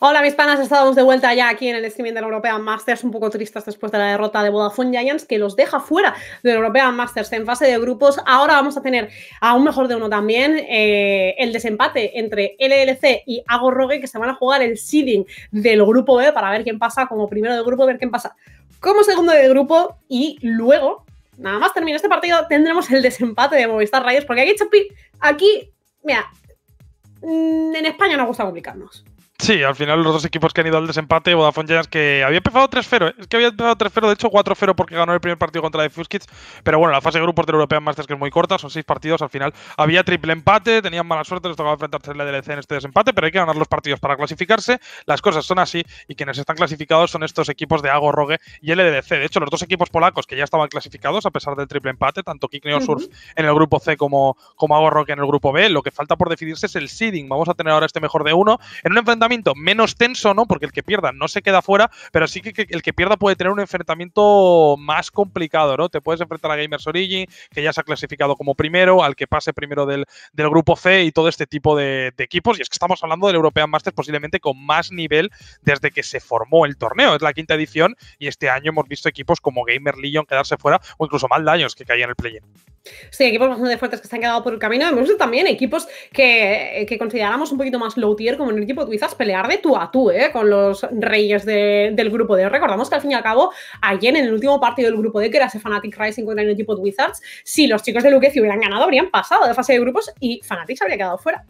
Hola mis panas, estamos de vuelta ya aquí en el streaming de la European Masters, un poco tristes después de la derrota de Vodafone Giants, que los deja fuera del European Masters en fase de grupos. Ahora vamos a tener a un mejor de uno también, eh, el desempate entre LLC y Agor Rogue, que se van a jugar el seeding del grupo B para ver quién pasa como primero del grupo, ver quién pasa como segundo del grupo y luego, nada más termina este partido, tendremos el desempate de Movistar Raiders, porque aquí, Chapi, aquí, mira, en España nos gusta complicarnos. Sí, al final los dos equipos que han ido al desempate, Vodafone Giants que había empezado 3-0, es que había empezado 3-0, de hecho 4-0 porque ganó el primer partido contra la de pero bueno, la fase de grupos del European Masters que es muy corta, son seis partidos, al final había triple empate, tenían mala suerte, les tocaba enfrentarse en la DLC en este desempate, pero hay que ganar los partidos para clasificarse, las cosas son así y quienes están clasificados son estos equipos de Ago Rogue y LDC, de hecho los dos equipos polacos que ya estaban clasificados a pesar del triple empate, tanto Surf en el grupo C como, como Ago Rogue en el grupo B, lo que falta por decidirse es el seeding, vamos a tener ahora este mejor de uno en un enfrentamiento menos tenso ¿no? Porque el que pierda no se queda fuera, pero sí que, el que pierda puede tener un enfrentamiento más complicado, ¿no? Te puedes enfrentar a Gamers Origin, que ya se ha clasificado como primero, al que pase primero del, grupo C y todo este tipo de, equipos. Y es que estamos hablando del European Masters posiblemente con más nivel desde que se formó el torneo. Es la quinta edición y este año hemos visto equipos como Gamer Legion quedarse fuera o incluso más daños que caían en el play-in. Sí, equipos bastante fuertes que se han quedado por el camino. Hemos visto también equipos que, que consideramos un poquito más low tier, como el equipo de Wizards, pelear de tú a tú, ¿eh? Con los reyes del grupo D. Recordamos que al fin y al cabo, ayer en el último partido del grupo D, que era ese Fnatic Rising contra el equipo de Wizards, si los chicos de Luquez hubieran ganado, habrían pasado de fase de grupos y Fnatic se habría quedado fuera.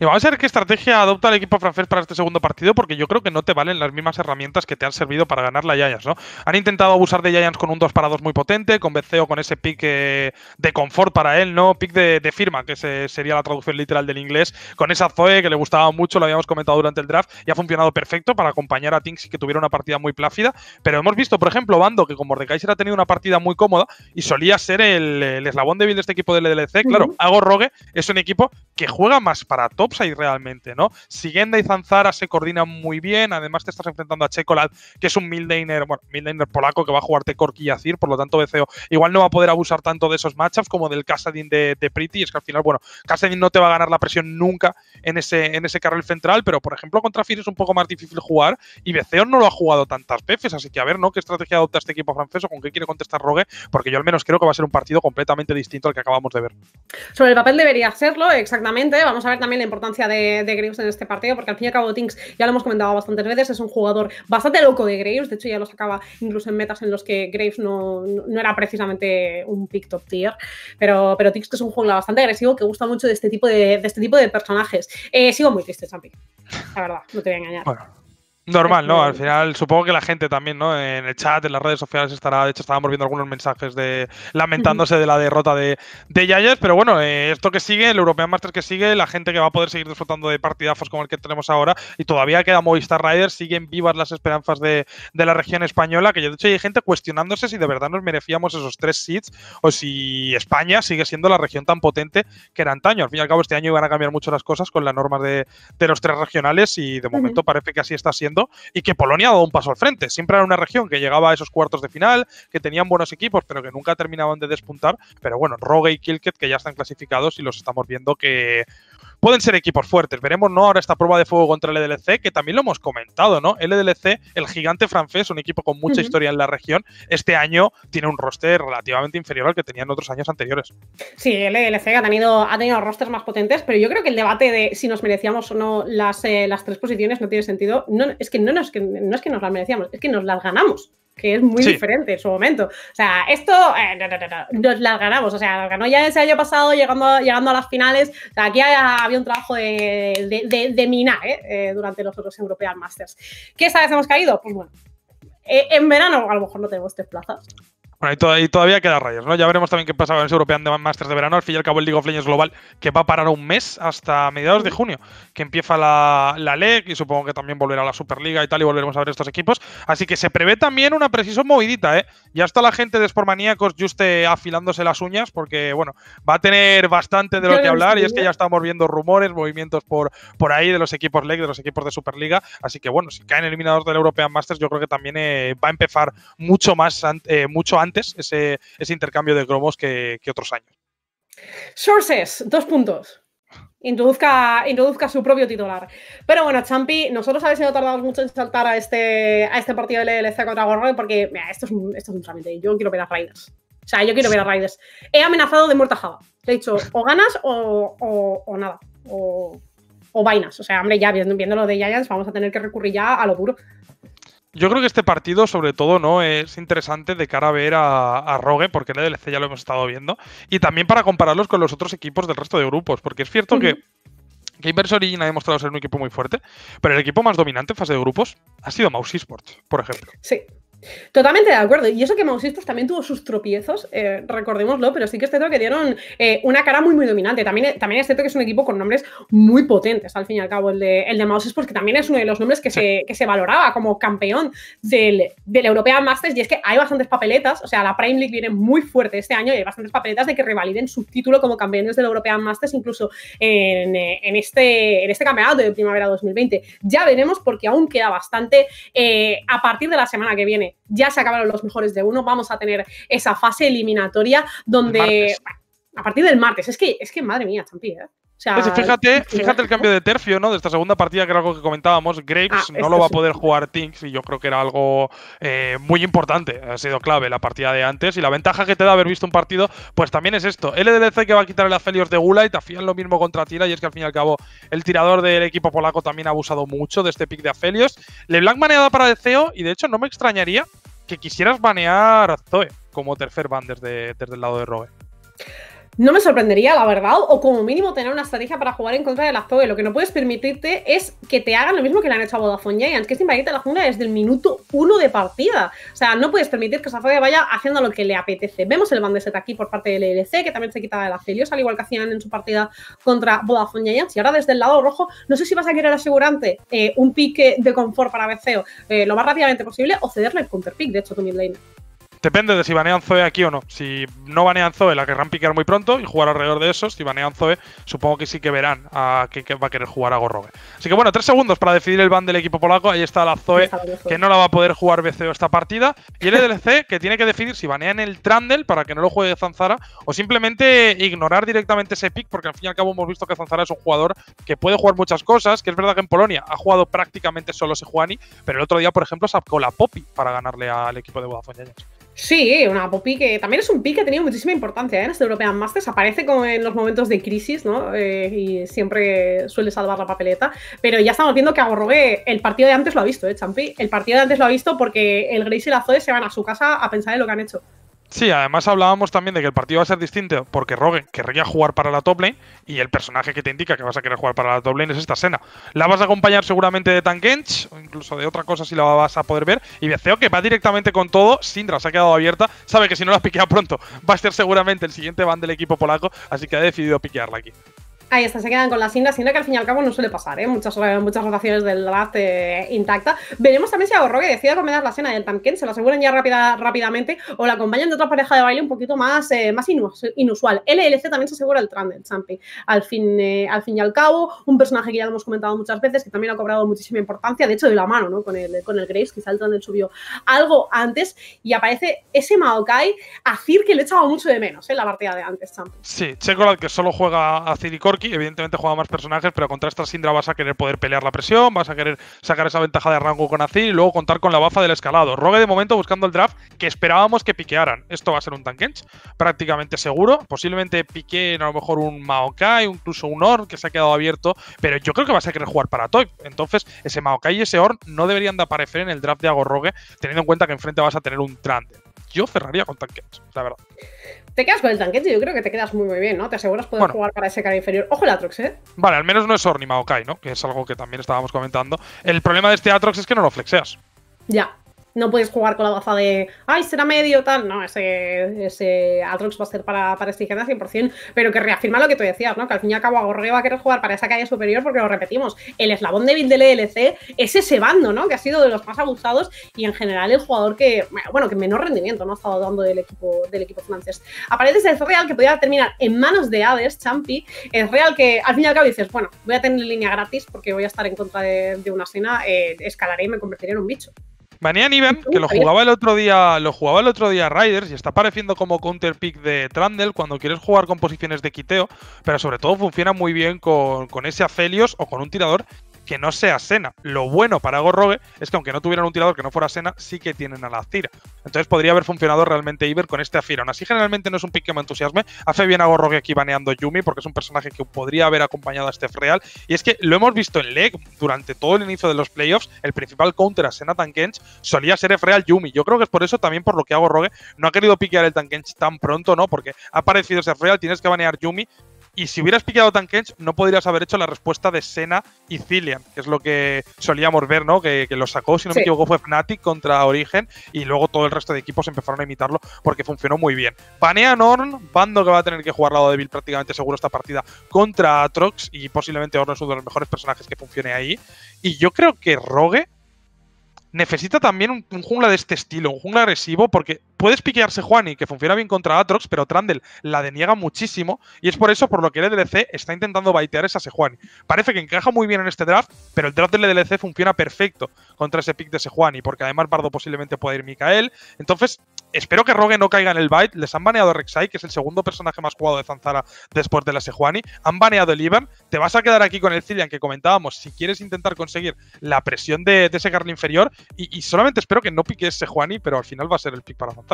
Y vamos a ver qué estrategia adopta el equipo francés para este segundo partido, porque yo creo que no te valen las mismas herramientas que te han servido para ganar la Giants, ¿no? Han intentado abusar de Giants con un 2 para 2 muy potente, con Beceo con ese pick de confort para él, ¿no? Pick de, firma, que sería la traducción literal del inglés, con esa Zoe que le gustaba mucho, lo habíamos comentado durante el draft, y ha funcionado perfecto para acompañar a Tinks y que tuviera una partida muy plácida. Pero hemos visto, por ejemplo, Bando, que con Mordekaiser ha tenido una partida muy cómoda y solía ser el, eslabón débil de este equipo del LDLC. Claro, Hago Rogue es un equipo que juega más para topside realmente, ¿no? Siguiendo y Zanzara se coordinan muy bien, además te estás enfrentando a Checolad, que es un Mildainer, bueno, Mildainer polaco que va a jugarte Corki y Azir, por lo tanto BCO igual no va a poder abusar tanto de esos matchups como del Casadin de, de Pretty, es que al final, bueno, Casadin no te va a ganar la presión nunca en ese, en ese carril central, pero por ejemplo contra Fir es un poco más difícil jugar y BCO no lo ha jugado tantas veces, así que a ver, ¿no? ¿Qué estrategia adopta este equipo francés o con qué quiere contestar Rogue? Porque yo al menos creo que va a ser un partido completamente distinto al que acabamos de ver. Sobre el papel debería serlo, exactamente. Vamos a ver también la importancia de, Graves en este partido, porque al fin y al cabo Tinks, ya lo hemos comentado bastantes veces, es un jugador bastante loco de Graves, de hecho ya lo sacaba incluso en metas en los que Graves no, no, era precisamente un pick top tier, pero, pero Tinks es un juego bastante agresivo que gusta mucho de este tipo de, de este tipo de personajes. Eh, sigo muy triste, Champi, la verdad, no te voy a engañar. Normal, ¿no? Al final, supongo que la gente también, ¿no? En el chat, en las redes sociales estará. De hecho, estábamos viendo algunos mensajes de lamentándose de la derrota de, de Yayas. Pero bueno, eh, esto que sigue, el European Masters que sigue, la gente que va a poder seguir disfrutando de partidazos como el que tenemos ahora. Y todavía queda Movistar Riders, siguen vivas las esperanzas de, de la región española. Que de hecho hay gente cuestionándose si de verdad nos merecíamos esos tres seats o si España sigue siendo la región tan potente que era antaño. Al fin y al cabo, este año iban a cambiar mucho las cosas con las normas de, de los tres regionales y de momento parece que así está siendo y que Polonia ha dado un paso al frente. Siempre era una región que llegaba a esos cuartos de final, que tenían buenos equipos, pero que nunca terminaban de despuntar. Pero bueno, Rogue y Kilket que ya están clasificados y los estamos viendo que pueden ser equipos fuertes. Veremos, ¿no? Ahora esta prueba de fuego contra el LDLC, que también lo hemos comentado, ¿no? El LDLC, el gigante francés, un equipo con mucha historia en la región, este año tiene un roster relativamente inferior al que tenía en otros años anteriores. Sí, el LDLC ha tenido, ha tenido rosters más potentes, pero yo creo que el debate de si nos merecíamos o no las, eh, las tres posiciones no tiene sentido. No, es que no, no, es que no es que nos las merecíamos, es que nos las ganamos que es muy diferente en su momento. O sea, esto eh, nos las ganamos. O sea, ganó ya ese año pasado llegando, llegando a las finales. O sea, aquí había un trabajo de, de, de, mina ¿eh? ¿eh? durante los otros European Masters. ¿Qué esta vez hemos caído? Pues bueno, en verano a lo mejor no tenemos tres plazas. Bueno, y, todavía queda rayos, ¿no? Ya veremos también qué pasa con ese European de Masters de verano. Al fin y al cabo, el League of Legends Global, que va a parar un mes hasta mediados de junio, que empieza la, la LEG y supongo que también volverá la Superliga y tal, y volveremos a ver estos equipos. Así que se prevé también una precisión movidita, ¿eh? Ya está la gente de Sportmaníacos just afilándose las uñas, porque, bueno, va a tener bastante de lo que hablar, y es que ya estamos viendo rumores, movimientos por, por ahí de los equipos LEG, de los equipos de Superliga. Así que, bueno, si caen eliminados del European Masters, yo creo que también eh, va a empezar mucho más, eh, mucho antes antes ese, ese intercambio de cromos que, otros años. Sources, dos puntos. introduzca, introduzca su propio titular. Pero bueno, Champi, nosotros a veces no tardamos mucho en saltar a este, a este partido de LLC contra Gorroe porque esto, es un, esto es un trámite. Yo quiero ver a Raiders. O sea, yo quiero ver a Raiders. He amenazado de muerta java. He dicho, o ganas o, o, nada. O, o, vainas. O sea, hombre, ya viendo, viendo lo de Giants, vamos a tener que recurrir ya a lo duro. Yo creo que este partido, sobre todo, ¿no? Es interesante de cara a ver a, Rogue, porque el DLC ya lo hemos estado viendo. Y también para compararlos con los otros equipos del resto de grupos. Porque es cierto que Gamers Origin ha demostrado ser un equipo muy fuerte, pero el equipo más dominante en fase de grupos ha sido Mouse Esports, por ejemplo. Sí, Totalmente de acuerdo. Y eso que Mausistas también tuvo sus tropiezos, eh, recordémoslo, pero sí que es cierto que dieron eh, una cara muy, muy dominante. También, también es cierto que es un equipo con nombres muy potentes, al fin y al cabo, el de, el de porque también es uno de los nombres que, se, que se valoraba como campeón del, del European Masters. Y es que hay bastantes papeletas, o sea, la Prime League viene muy fuerte este año y hay bastantes papeletas de que revaliden su título como campeones del European Masters, incluso en, en este, en este campeonato de primavera 2020. Ya veremos, porque aún queda bastante eh, a partir de la semana que viene ya se acabaron los mejores de uno, vamos a tener esa fase eliminatoria donde... A partir del martes, es que, es que madre mía, Champi, ¿eh? Fíjate, fíjate el cambio de tercio, ¿no? De esta segunda partida, que era algo que comentábamos. Graves ah, no lo va a poder jugar Tinks y yo creo que era algo eh, muy importante. Ha sido clave la partida de antes. Y la ventaja que te da haber visto un partido, pues también es esto. LDLC que va a quitar el Aphelios de Gula y te afían lo mismo contra Tira. Y es que al fin y al cabo, el tirador del equipo polaco también ha abusado mucho de este pick de Aphelios. LeBlanc baneada para Deceo y de hecho no me extrañaría que quisieras banear a Zoe como tercer ban desde, desde el lado de Rogue. No me sorprendería, la verdad, o como mínimo tener una estrategia para jugar en contra de la Zoe. Lo que no puedes permitirte es que te hagan lo mismo que le han hecho a Vodafone Giants, que es invaderte la jungla desde el minuto uno de partida. O sea, no puedes permitir que esa Zoe vaya haciendo lo que le apetece. Vemos el ban set aquí por parte del LLC, que también se quita de la Felios, al igual que hacían en su partida contra Vodafone Giants. Y ahora desde el lado rojo, no sé si vas a querer asegurarte eh, un pique de confort para BCO eh, lo más rápidamente posible o cederle el counter pick, de hecho, tu mid lane. Depende de si banean Zoe aquí o no. Si no banean Zoe, la querrán piquear muy pronto y jugar alrededor de esos. Si banean Zoe, supongo que sí que verán a que, va a querer jugar a Gorrogue. Así que bueno, tres segundos para decidir el ban del equipo polaco. Ahí está la Zoe, que no la va a poder jugar BCO esta partida. Y el EDLC, que tiene que decidir si banean el Trundle para que no lo juegue Zanzara o simplemente ignorar directamente ese pick, porque al fin y al cabo hemos visto que Zanzara es un jugador que puede jugar muchas cosas. Que es verdad que en Polonia ha jugado prácticamente solo Sejuani, pero el otro día, por ejemplo, sacó la Poppy para ganarle al equipo de Vodafone Giants. Sí, una Poppy que también es un pick que ha tenido muchísima importancia ¿eh? en este European Masters. Aparece como en los momentos de crisis, ¿no? Eh, y siempre suele salvar la papeleta. Pero ya estamos viendo que Agorrogue el partido de antes lo ha visto, ¿eh, Champi? El partido de antes lo ha visto porque el Grace y la Zoe se van a su casa a pensar en lo que han hecho. Sí, además hablábamos también de que el partido va a ser distinto porque Rogue querría jugar para la top lane y el personaje que te indica que vas a querer jugar para la top lane es esta Sena. La vas a acompañar seguramente de Tankens o incluso de otra cosa si la vas a poder ver. Y Beceo que va directamente con todo. Sindra se ha quedado abierta. Sabe que si no la piquea pronto va a ser seguramente el siguiente ban del equipo polaco, así que ha decidido piquearla aquí. Ahí está, se quedan con la Sinda, Sinda que al fin y al cabo no suele pasar, ¿eh? muchas, muchas rotaciones del draft eh, intacta. Veremos también si Agorrogue decide combinar la escena del Tamken, se lo aseguran ya rápida, rápidamente, o la acompañan de otra pareja de baile un poquito más, eh, más inusual. LLC también se asegura el Trundle, Champi. Al fin, eh, al fin y al cabo, un personaje que ya lo hemos comentado muchas veces, que también ha cobrado muchísima importancia, de hecho de la mano, ¿no? Con el, con el Grace, quizá el Trundle subió algo antes, y aparece ese Maokai a Cir que le echaba mucho de menos, en la partida de antes, Champi. Sí, Checolad que solo juega a Cir y Evidentemente juega más personajes, pero contra esta Sindra vas a querer poder pelear la presión, vas a querer sacar esa ventaja de rango con Azir y luego contar con la baza del escalado. Rogue de momento buscando el draft que esperábamos que piquearan. Esto va a ser un Tankens prácticamente seguro. Posiblemente piqueen a lo mejor un Maokai, incluso un Orn que se ha quedado abierto, pero yo creo que vas a querer jugar para Toy. Entonces, ese Maokai y ese Orn no deberían de aparecer en el draft de Agorrogue, teniendo en cuenta que enfrente vas a tener un Trundle. Yo cerraría con Tankens, la verdad. Te quedas con el tanquete, yo creo que te quedas muy muy bien, ¿no? Te aseguras poder jugar para ese cara inferior. Ojo el Atrox, ¿eh? Vale, al menos no es Orni Maokai, ¿no? Que es algo que también estábamos comentando. El problema de este Atrox es que no lo flexeas. Ya, no puedes jugar con la baza de, ay, será medio, tal. No, ese, ese Atrox va a ser para, para este 100%, pero que reafirma lo que tú decías, ¿no? Que al fin y al cabo Agorreo va a querer jugar para esa calle superior porque lo repetimos. El eslabón débil del ELC es ese bando, ¿no? Que ha sido de los más abusados y en general el jugador que, bueno, que menor rendimiento, ¿no? Ha estado dando del equipo, del equipo francés. Aparece es real que podría terminar en manos de Hades, Champi. Es real que al fin y al cabo dices, bueno, voy a tener línea gratis porque voy a estar en contra de, una escena, eh, escalaré y me convertiré en un bicho. Banea Niven, que lo jugaba el otro día, lo jugaba el otro día Riders y está pareciendo como counter pick de Trundle cuando quieres jugar con posiciones de quiteo, pero sobre todo funciona muy bien con, con ese Aphelios o con un tirador que no sea Sena. Lo bueno para Gorrogue es que aunque no tuvieran un tirador que no fuera Sena, sí que tienen a la Cira. Entonces podría haber funcionado realmente Iber con este Afir. Aún así, generalmente no es un pick que me entusiasme. Hace bien a Gorrogue aquí baneando Yumi porque es un personaje que podría haber acompañado a este Real. Y es que lo hemos visto en Leg durante todo el inicio de los playoffs. El principal counter a Sena Tankens solía ser F-Real Yumi. Yo creo que es por eso también por lo que hago Rogue no ha querido piquear el Tankens tan pronto, ¿no? Porque ha aparecido ese Real, tienes que banear Yumi y si hubieras pillado Tankens, no podrías haber hecho la respuesta de Sena y Cillian, que es lo que solíamos ver, ¿no? Que, lo sacó, si no me equivoco, fue Fnatic contra Origen y luego todo el resto de equipos empezaron a imitarlo porque funcionó muy bien. Panea Norn, bando que va a tener que jugar lado débil prácticamente seguro esta partida contra Atrox y posiblemente Orn es uno de los mejores personajes que funcione ahí. Y yo creo que Rogue necesita también un, jungla de este estilo, un jungla agresivo, porque puedes piquearse Juani, que funciona bien contra Atrox, pero Trundle la deniega muchísimo, y es por eso por lo que el EDLC está intentando baitear esa Sejuani. Parece que encaja muy bien en este draft, pero el draft del EDLC funciona perfecto contra ese pick de Sejuani, porque además Bardo posiblemente puede ir Mikael. Entonces, espero que Rogue no caiga en el bite. Les han baneado a Rek'Sai, que es el segundo personaje más jugado de Zanzara después de la Sejuani. Han baneado el Ivan. Te vas a quedar aquí con el Cillian que comentábamos. Si quieres intentar conseguir la presión de, ese carne inferior, y, solamente espero que no piques Sejuani, pero al final va a ser el pick para Zanzara.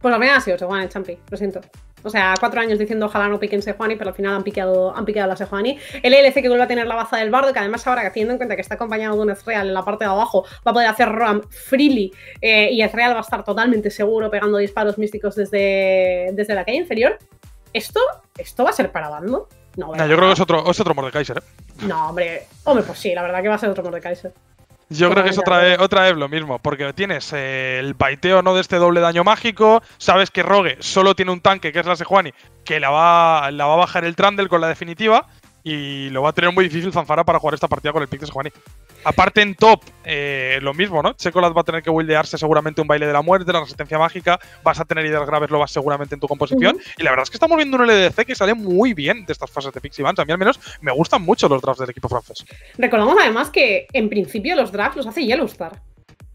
Pues la primera ha sido Sejuani, Champi. Lo siento. O sea, cuatro años diciendo ojalá no piquen Sejuani, pero al final han picado, han picado la Sejuani. El ELC que vuelve a tener la baza del bardo, que además ahora, que teniendo en cuenta que está acompañado de un Ezreal en la parte de abajo, va a poder hacer RAM freely eh, y Ezreal va a estar totalmente seguro pegando disparos místicos desde, desde la calle inferior. ¿Esto, ¿Esto va a ser para bando? No, yo creo que es otro, es otro Mordekaiser, ¿eh? No, hombre. Hombre, pues sí, la verdad que va a ser otro Mordekaiser. Yo creo que es otra vez, otra vez lo mismo, porque tienes eh, el baiteo no de este doble daño mágico, sabes que Rogue solo tiene un tanque, que es la Sejuani, que la va, la va a bajar el Trundle con la definitiva, y lo va a tener muy difícil Zanfara para jugar esta partida con el pick de Sejuani. Aparte en top, eh, lo mismo, ¿no? Checolat va a tener que wildearse seguramente un baile de la muerte, la resistencia mágica, vas a tener ideas graves, lo vas seguramente en tu composición, y la verdad es que estamos viendo un LDC que sale muy bien de estas fases de Pixie Vans. A mí al menos me gustan mucho los drafts del equipo francés. Recordamos además que en principio los drafts los hace Yellowstar.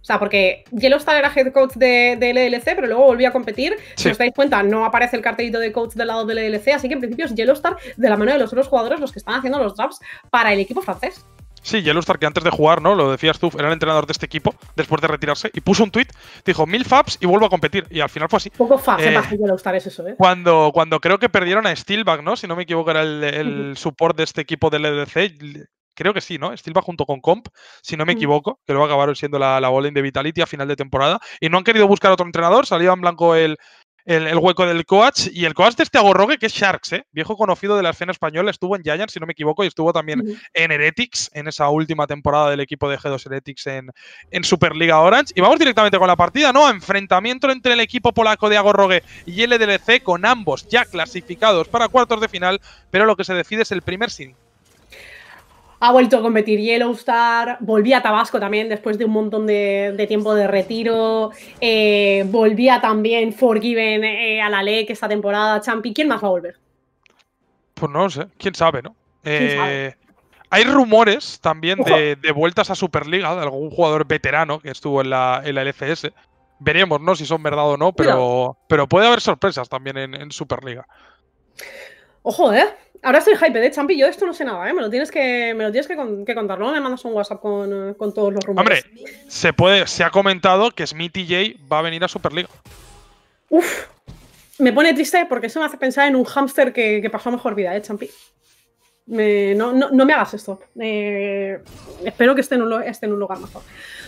O sea, porque Yellowstar era head coach de, de LLC, pero luego volvió a competir. Si os dais cuenta, no aparece el cartelito de coach del lado del LLC, así que en principio es Yellowstar de la mano de los otros jugadores los que están haciendo los drafts para el equipo francés. Sí, Yellowstar, que antes de jugar, ¿no? Lo decías tú, era el entrenador de este equipo, después de retirarse, y puso un tweet, dijo mil faps y vuelvo a competir. Y al final fue así. Poco faps eh, Yellowstar es eso, ¿eh? Cuando, cuando creo que perdieron a Steelback, ¿no? Si no me equivoco, era el, support de este equipo del LDC creo que sí, ¿no? Steelback junto con Comp, si no me mm. equivoco, que luego acabaron siendo la, la de Vitality a final de temporada. Y no han querido buscar otro entrenador, salió en blanco el, el, hueco del coach. Y el coach de este Agorrogue, que es Sharks, ¿eh? viejo conocido de la escena española, estuvo en Giants, si no me equivoco, y estuvo también en Heretics, en esa última temporada del equipo de G2 Heretics en, en Superliga Orange. Y vamos directamente con la partida, ¿no? Enfrentamiento entre el equipo polaco de Agorrogue y el EDLC, con ambos ya clasificados para cuartos de final, pero lo que se decide es el primer sin ha vuelto a competir Yellowstar, volví a Tabasco también después de un montón de, tiempo de retiro, eh, volvía también Forgiven eh, a la LEC esta temporada, Champi, ¿quién más va a volver? Pues no sé, quién sabe, ¿no? Eh, hay rumores también de, vueltas a Superliga de algún jugador veterano que estuvo en la, en la LCS. Veremos, ¿no? Si son verdad o no, pero, pero puede haber sorpresas también en, en Superliga. Ojo, ¿eh? Ahora estoy hype de Champi, yo esto no sé nada, ¿eh? Me lo tienes que, me lo tienes que, contar, ¿no? Me mandas un WhatsApp con, todos los rumores. Hombre, se, puede, se ha comentado que Smithy J va a venir a Superliga. Uf, me pone triste porque eso me hace pensar en un hámster que, pasó mejor vida, ¿eh, Champi? No, no, me hagas esto. Espero que esté en, un, esté en un lugar mejor.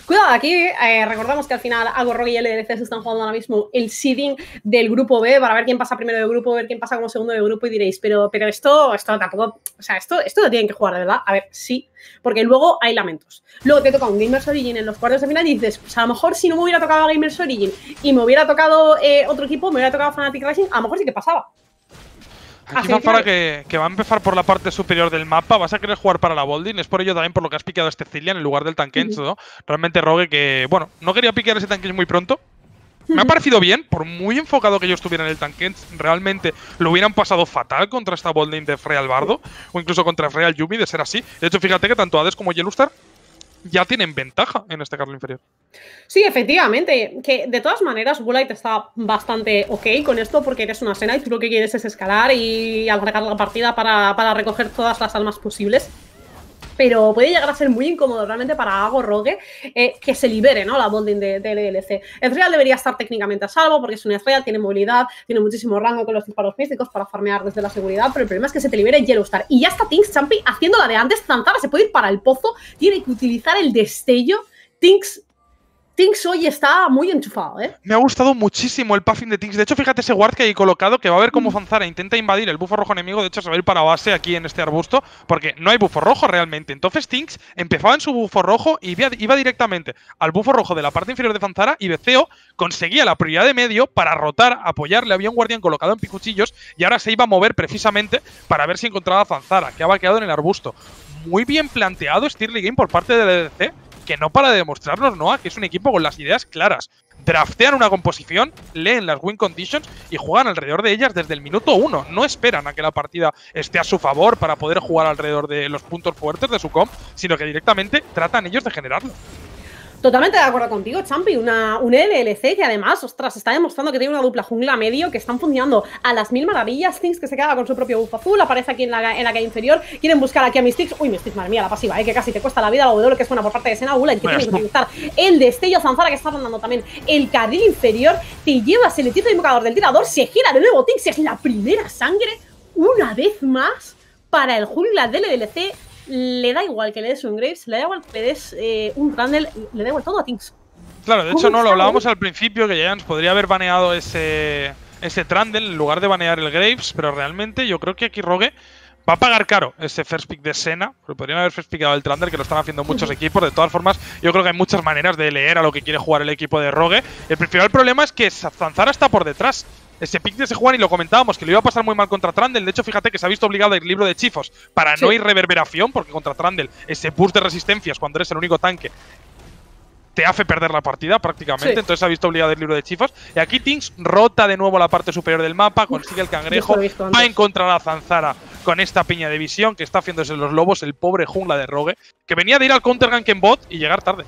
Cuidado, aquí eh, recordamos que al final Algo Rogue y LDC se están jugando ahora mismo el seeding del grupo B para ver quién pasa primero del grupo, ver quién pasa como segundo del grupo y diréis, pero, pero esto, esto tampoco, o sea, esto, esto lo tienen que jugar, de verdad. A ver, sí, porque luego hay lamentos. Luego te toca un Gamers Origin en los cuartos de final y dices, pues a lo mejor si no me hubiera tocado Gamers Origin y me hubiera tocado eh, otro equipo, me hubiera tocado Fnatic Racing, a lo mejor sí que pasaba. Aquí Fanfara que, que, va a empezar por la parte superior del mapa, vas a querer jugar para la Bolding, es por ello también por lo que has picado este Cillian en lugar del Tankens, ¿no? Realmente Rogue que, bueno, no quería piquear ese Tankens muy pronto, me ha parecido bien, por muy enfocado que yo estuviera en el Tankens, realmente lo hubieran pasado fatal contra esta bolding de Freya Bardo, o incluso contra Freya Yumi, de ser así. De hecho, fíjate que tanto Hades como Yellowstar ya tienen ventaja en este carro inferior. Sí, efectivamente, que de todas maneras Woolite está bastante ok con esto porque eres una Sena y tú lo que quieres es escalar y alargar la partida para, para recoger todas las almas posibles pero puede llegar a ser muy incómodo realmente para Ago Rogue eh, que se libere ¿no? la bonding de, de LLC. Ezreal debería estar técnicamente a salvo porque es un Ezreal, tiene movilidad, tiene muchísimo rango con los disparos místicos para farmear desde la seguridad, pero el problema es que se te libere Yellowstar. Y ya está Tinks Champi haciendo la de antes, Zanzara se puede ir para el pozo, tiene que utilizar el destello. Tinks Tinks hoy está muy enchufado, ¿eh? Me ha gustado muchísimo el puffing de Tinks. De hecho, fíjate ese ward que hay colocado, que va a ver cómo mm. Fanzara intenta invadir el bufo rojo enemigo. De hecho, se va a ir para base aquí en este arbusto, porque no hay bufo rojo realmente. Entonces, Tinks empezaba en su bufo rojo y iba, directamente al bufo rojo de la parte inferior de Fanzara y Beceo conseguía la prioridad de medio para rotar, apoyarle. Había un guardián colocado en picuchillos y ahora se iba a mover precisamente para ver si encontraba a Fanzara, que ha vaqueado en el arbusto. Muy bien planteado early game por parte de DDC que no para de demostrarnos, ¿no? Que es un equipo con las ideas claras. Draftean una composición, leen las win conditions y juegan alrededor de ellas desde el minuto uno. No esperan a que la partida esté a su favor para poder jugar alrededor de los puntos fuertes de su comp, sino que directamente tratan ellos de generarlo. Totalmente de acuerdo contigo, Champi. Una, un LLC que además, ostras, está demostrando que tiene una dupla jungla medio que están funcionando a las mil maravillas. Things que se queda con su propio buff azul, aparece aquí en la, en la calle inferior. Quieren buscar aquí a Mystix. Uy, Mystix, madre mía, la pasiva, eh, que casi te cuesta la vida. La W que es buena por parte de Sena Gula, que tiene que utilizar el destello Zanzara que está rondando también el carril inferior. Te llevas el hechizo invocador del tirador, se gira de nuevo Things, es la primera sangre una vez más para el jungla del LLC le da igual que le des un Graves, le da igual que le des eh, un Randall, le da igual todo a Tinks. Claro, de hecho no, lo hablábamos al principio, que Giants podría haber baneado ese, ese Trundle en lugar de banear el Graves, pero realmente yo creo que aquí Rogue va a pagar caro ese first pick de Sena, porque podrían haber first pickado el Trundle, que lo están haciendo muchos equipos. De todas formas, yo creo que hay muchas maneras de leer a lo que quiere jugar el equipo de Rogue. El principal problema es que Zanzara está por detrás ese pick de ese Juan y lo comentábamos, que le iba a pasar muy mal contra Trundle. De hecho, fíjate que se ha visto obligado a ir libro de chifos para no ir reverberación, porque contra Trundle ese boost de resistencias cuando eres el único tanque te hace perder la partida prácticamente. Entonces se ha visto obligado el libro de chifos. Y aquí Tinks rota de nuevo la parte superior del mapa, consigue el cangrejo, va a encontrar a Zanzara con esta piña de visión que está haciéndose los lobos, el pobre jungla de Rogue, que venía de ir al counter gank en bot y llegar tarde.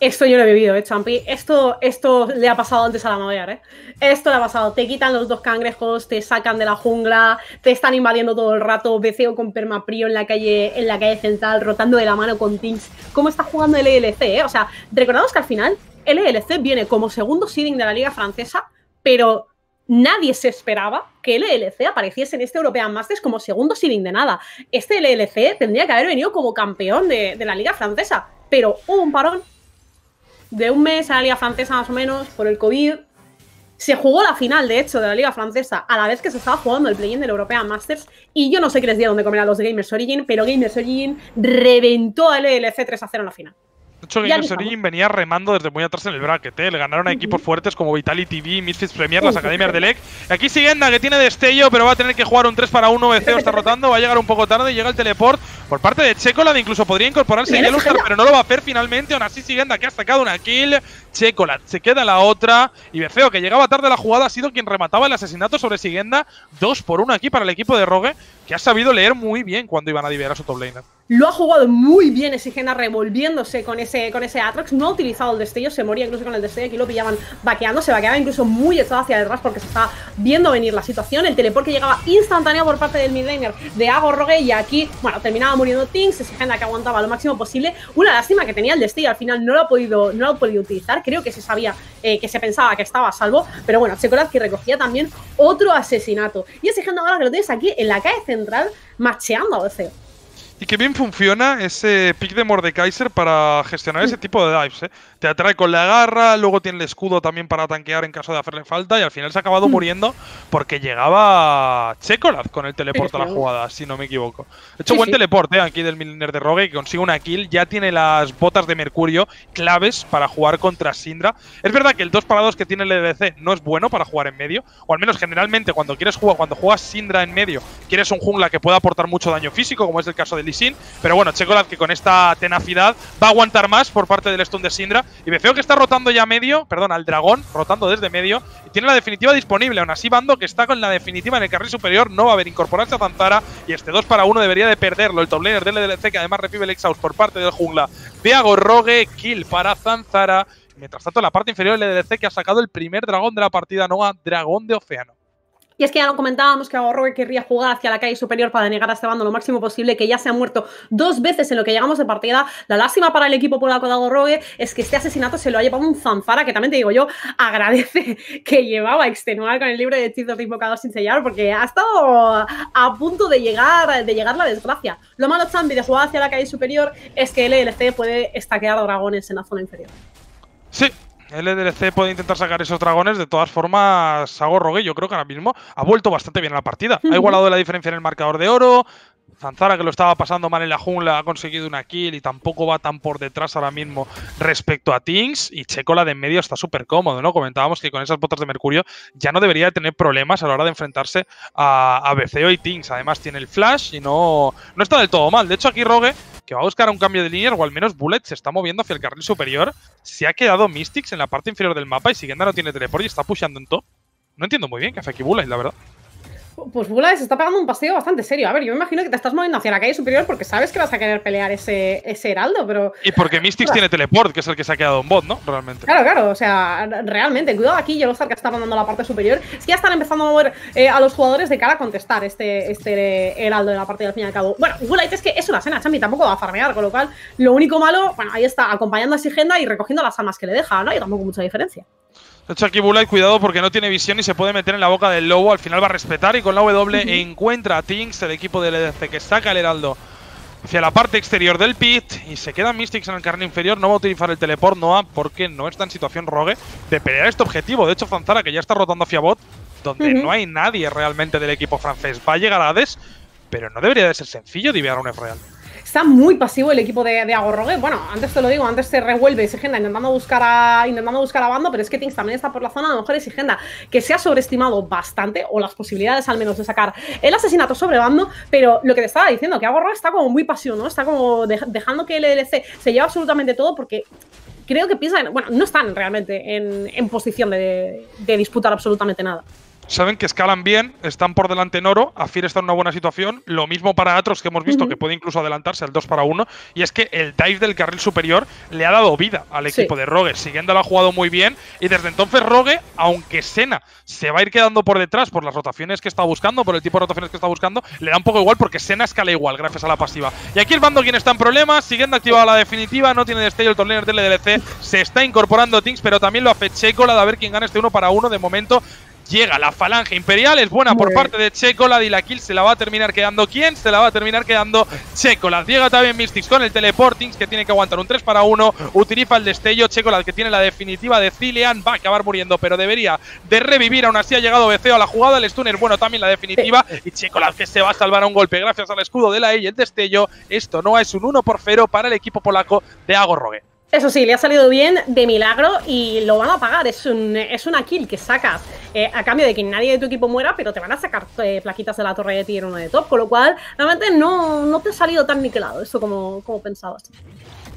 Esto yo lo he vivido, ¿eh, Champi? Esto, esto le ha pasado antes a la Mavear, ¿eh? Esto le ha pasado. Te quitan los dos cangrejos, te sacan de la jungla, te están invadiendo todo el rato. Beceo con Permaprio en la calle, en la calle central, rotando de la mano con Tinks. ¿Cómo está jugando el ELC, eh? O sea, recordamos que al final el ELC viene como segundo seeding de la Liga Francesa, pero nadie se esperaba que el ELC apareciese en este European Masters como segundo seeding de nada. Este LLC tendría que haber venido como campeón de, de la Liga Francesa, pero hubo un parón de un mes a la Liga Francesa más o menos por el COVID. Se jugó la final, de hecho, de la Liga Francesa a la vez que se estaba jugando el play-in del European Masters. Y yo no sé qué les dio dónde comer a los de Gamers Origin, pero Gamers Origin reventó al ELC 3 a 0 en la final. De hecho, Gamers Origin venía remando desde muy atrás en el bracket. ¿eh? Le ganaron a equipos fuertes como Vitality TV, Misfits Premier, las academias de LEC. Y aquí Siguenda, que tiene destello, pero va a tener que jugar un 3 para 1. BCO está rotando, va a llegar un poco tarde. y Llega el teleport por parte de Checolad. Incluso podría incorporarse Yellowstar, pero no lo va a hacer finalmente. Aún así, Siguenda, que ha sacado una kill. Checolad se queda la otra. Y Beceo, que llegaba tarde a la jugada, ha sido quien remataba el asesinato sobre Siguenda. 2 por 1 aquí para el equipo de Rogue, que ha sabido leer muy bien cuando iban a liberar a su top laner. Lo ha jugado muy bien Exigena revolviéndose con ese, con ese Atrox. No ha utilizado el destello, se moría incluso con el destello. Aquí lo pillaban vaqueando, se vaqueaba incluso muy echado hacia detrás porque se estaba viendo venir la situación. El teleport que llegaba instantáneo por parte del midlaner de Ago Rogue. Y aquí, bueno, terminaba muriendo Tinks. Exigena que aguantaba lo máximo posible. Una lástima que tenía el destello, al final no lo ha podido, no lo ha podido utilizar. Creo que se sabía, eh, que se pensaba que estaba a salvo. Pero bueno, Checolaz que recogía también otro asesinato. Y Exigena ahora que lo tienes aquí en la calle central, macheando a Beceo. Y qué bien funciona ese pick de Mordekaiser para gestionar ese tipo de dives. ¿eh? Te atrae con la garra, luego tiene el escudo también para tanquear en caso de hacerle falta y al final se ha acabado mm. muriendo porque llegaba Chekolad con el teleport a la jugada, si no me equivoco. De hecho, buen teleporte ¿eh? aquí del Milner de Rogue que consigue una kill. Ya tiene las botas de Mercurio claves para jugar contra Syndra. Es verdad que el 2 para 2 que tiene el EDC no es bueno para jugar en medio, o al menos generalmente cuando quieres jugar, cuando juegas Syndra en medio, quieres un jungla que pueda aportar mucho daño físico, como es el caso de Sin. Pero bueno, Checolad que con esta tenacidad va a aguantar más por parte del stun de Sindra. Y veo que está rotando ya medio, perdón, al dragón, rotando desde medio. Y tiene la definitiva disponible. Aún así, Bando que está con la definitiva en el carril superior no va a haber incorporarse a Zanzara. Y este 2 para 1 debería de perderlo. El top laner del LDC que además recibe el exhaust por parte del jungla de Agorrogue. Kill para Zanzara. Mientras tanto, en la parte inferior del LDC que ha sacado el primer dragón de la partida, Noah, dragón de océano. Y es que ya lo comentábamos que Agorrogue querría jugar hacia la calle superior para denegar a este bando lo máximo posible, que ya se ha muerto dos veces en lo que llegamos de partida. La lástima para el equipo polaco de Agorrogue es que este asesinato se lo ha llevado un Zanzara, que también te digo yo, agradece que llevaba a extenuar con el libro de hechizos de invocados sin sellar, porque ha estado a punto de llegar, de llegar la desgracia. Lo malo, Chambi, de jugar hacia la calle superior es que LLC puede estaquear dragones en la zona inferior. Sí, el EDLC puede intentar sacar esos dragones. De todas formas, Sago Rogue, yo creo que ahora mismo ha vuelto bastante bien a la partida. Ha igualado la diferencia en el marcador de oro. Zanzara, que lo estaba pasando mal en la jungla, ha conseguido una kill y tampoco va tan por detrás ahora mismo respecto a Tings. Y Checo, la de en medio, está súper cómodo, ¿no? Comentábamos que con esas botas de Mercurio ya no debería tener problemas a la hora de enfrentarse a, a Beceo y Tings. Además, tiene el flash y no, no está del todo mal. De hecho, aquí Rogue que va a buscar un cambio de línea, o al menos Bullet se está moviendo hacia el carril superior. Se ha quedado Mystics en la parte inferior del mapa y Sigenda no tiene teleport y está pushando en top. No entiendo muy bien qué hace aquí Bullet, la verdad. Pues Bula se está pegando un paseo bastante serio. A ver, yo me imagino que te estás moviendo hacia la calle superior porque sabes que vas a querer pelear ese, ese heraldo, pero. Y porque Mystics tiene teleport, que es el que se ha quedado en bot, ¿no? Realmente. Claro, claro. O sea, realmente, cuidado aquí, Yellowstar que está mandando la parte superior. Es que ya están empezando a mover eh, a los jugadores de cara a contestar este, este heraldo de la partida al fin y al cabo. Bueno, Gulite es que es una cena, Chambi, tampoco va a farmear, con lo cual, lo único malo, bueno, ahí está, acompañando a Sigenda y recogiendo las almas que le deja, ¿no? Y tampoco mucha diferencia. De hecho, aquí Bullet, cuidado porque no tiene visión y se puede meter en la boca del lobo. Al final va a respetar y con la W encuentra a Tinks, el equipo del EDC, que saca el heraldo hacia la parte exterior del pit y se queda Mystics en el carril inferior. No va a utilizar el teleport Noah porque no está en situación rogue de pelear este objetivo. De hecho, Zanzara, que ya está rotando hacia bot, donde no hay nadie realmente del equipo francés, va a llegar a Hades, pero no debería de ser sencillo diviar un F real. Está muy pasivo el equipo de, de Agorrogue. Bueno, antes te lo digo, antes se revuelve Sigenda intentando buscar a intentando buscar a Bando, pero es que Tings también está por la zona. A lo mejor es Sigenda que se ha sobreestimado bastante, o las posibilidades al menos de sacar el asesinato sobre Bando, pero lo que te estaba diciendo, que Agorrogue está como muy pasivo, ¿no? Está como dejando que el LLC se lleve absolutamente todo porque creo que piensan, bueno, no están realmente en, posición de disputar absolutamente nada saben que escalan bien, están por delante en oro, Afir está en una buena situación, lo mismo para Atros que hemos visto que puede incluso adelantarse al 2 para 1, y es que el dive del carril superior le ha dado vida al equipo de Rogue, siguiendo lo ha jugado muy bien, y desde entonces Rogue, aunque Sena se va a ir quedando por detrás por las rotaciones que está buscando, por el tipo de rotaciones que está buscando, le da un poco igual porque Sena escala igual gracias a la pasiva. Y aquí el bando quien está en problemas, siguiendo activada la definitiva, no tiene destello el torneo del DLC, se está incorporando Tings, pero también lo hace Checo, la de a ver quién gana este 1 para 1 de momento Llega la falange imperial, es buena por parte de Checolad y la kill se la va a terminar quedando. ¿Quién? Se la va a terminar quedando Checolad. Llega también Mystics con el teleportings que tiene que aguantar un 3 para 1. Utiliza el destello. Checolad que tiene la definitiva de Zilean. Va a acabar muriendo, pero debería de revivir. Aún así ha llegado Beceo a la jugada. El stunner, bueno, también la definitiva. Y Checolad que se va a salvar a un golpe gracias al escudo de la E y el destello. Esto no es un 1 por 0 para el equipo polaco de Agorrogue. Eso sí, le ha salido bien de milagro y lo van a pagar. Es, un, es una kill que sacas eh, a cambio de que nadie de tu equipo muera, pero te van a sacar eh, plaquitas de la torre de tier 1 de top. Con lo cual, realmente no, no te ha salido tan niquelado esto como, como pensabas.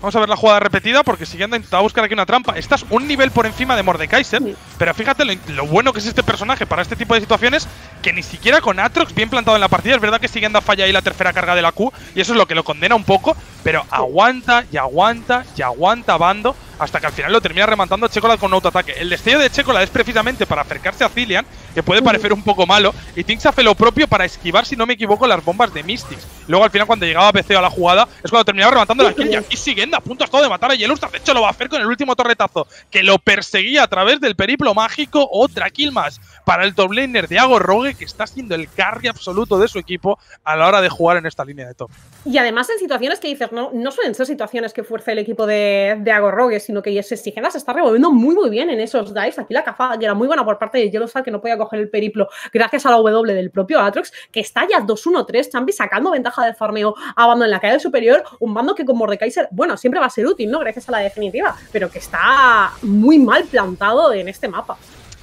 Vamos a ver la jugada repetida porque siguiendo intentando buscar aquí una trampa. Estás un nivel por encima de Mordekaiser, pero fíjate lo, bueno que es este personaje para este tipo de situaciones, que ni siquiera con Atrox bien plantado en la partida. Es verdad que siguiendo falla ahí la tercera carga de la Q y eso es lo que lo condena un poco, pero aguanta y aguanta y aguanta Bando hasta que al final lo termina rematando Checolad con un autoataque. El destello de Checolad es precisamente para acercarse a Cillian, que puede parecer un poco malo, y Tinks hace lo propio para esquivar, si no me equivoco, las bombas de Mystics. Luego al final cuando llegaba PC a la jugada es cuando terminaba rematando la kill y aquí siguiendo a punto de matar a Yellowstar. De hecho lo va a hacer con el último torretazo que lo perseguía a través del periplo mágico. Otra kill más para el top laner de Ago Rogue, que está siendo el carry absoluto de su equipo a la hora de jugar en esta línea de top. Y además en situaciones que dices, no, no suelen ser situaciones que fuerce el equipo de, de Rogue, sino que Sigenda se está revolviendo muy muy bien en esos dives. Aquí la cazada que era muy buena por parte de Yellowstar, que no podía coger el periplo gracias a la W del propio Atrox, que está ya 2-1-3, Champi sacando ventaja de farmeo a bando en la calle superior, un bando que como Mordekaiser, bueno, siempre va a ser útil, ¿no? Gracias a la definitiva, pero que está muy mal plantado en este mapa.